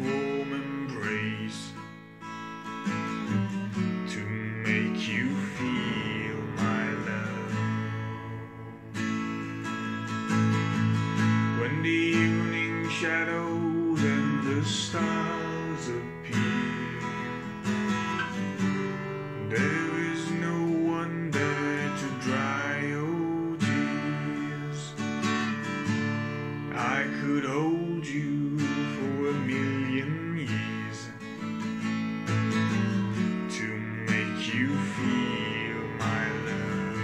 warm embrace to make you feel my love. When the evening shadows and the stars hold you for a million years to make you feel my love.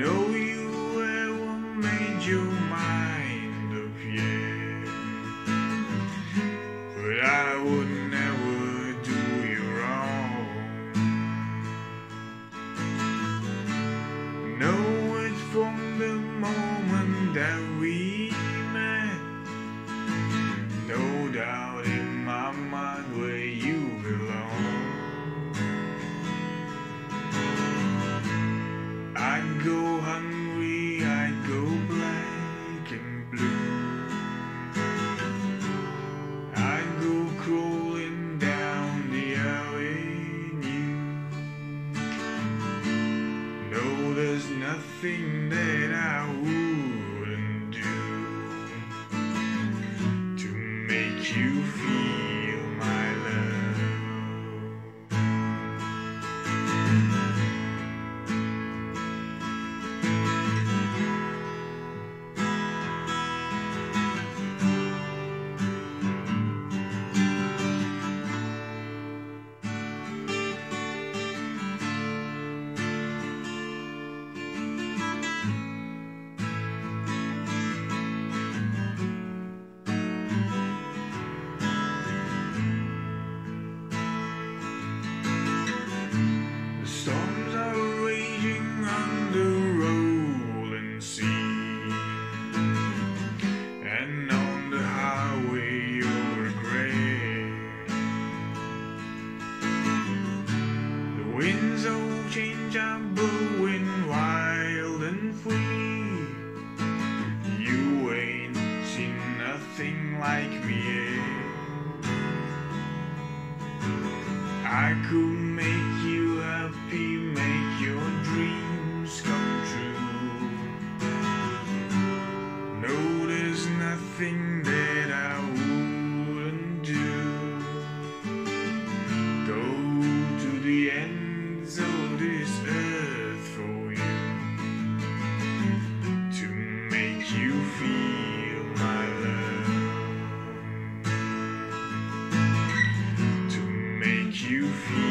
Know you ever made your mind up yet, but I would never do you wrong. No that we met. No doubt in my mind where you belong. I go hungry, I go black and blue. I go crawling down the avenue. No, there's nothing that I would. you feel range wild and free. You ain't seen nothing like me. Eh? I could make you feel.